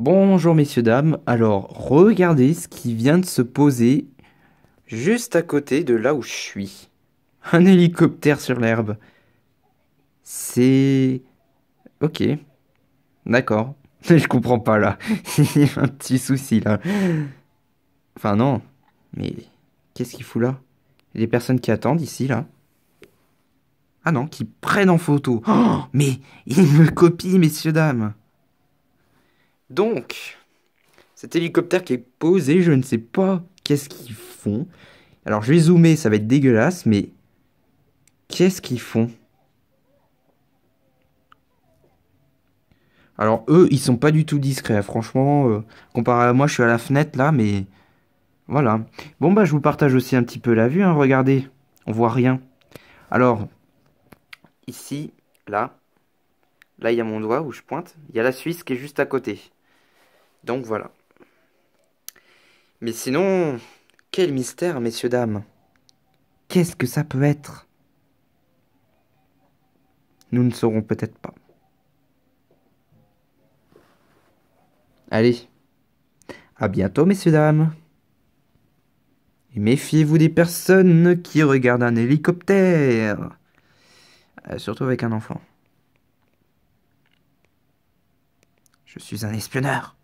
Bonjour messieurs, dames. Alors, regardez ce qui vient de se poser juste à côté de là où je suis. Un hélicoptère sur l'herbe. C'est... Ok. D'accord. Je comprends pas là. Un petit souci là. Enfin non. Mais qu'est-ce qu'il fout là? Il y des personnes qui attendent ici là. Ah non, qui prennent en photo. Mais il me copie, messieurs, dames. Donc, cet hélicoptère qui est posé, je ne sais pas qu'est-ce qu'ils font. Alors, je vais zoomer, ça va être dégueulasse, mais qu'est-ce qu'ils font? Alors, eux, ils sont pas du tout discrets, franchement. Euh, comparé à moi, je suis à la fenêtre là, mais voilà. Bon, bah, je vous partage aussi un petit peu la vue, hein, regardez. On voit rien. Alors, ici, là, là, il y a mon doigt où je pointe. Il y a la Suisse qui est juste à côté. Donc voilà. Mais sinon, quel mystère, messieurs, dames. Qu'est-ce que ça peut être? Nous ne saurons peut-être pas. Allez, à bientôt, messieurs, dames. Et méfiez-vous des personnes qui regardent un hélicoptère. Euh, surtout avec un enfant. Je suis un espionneur.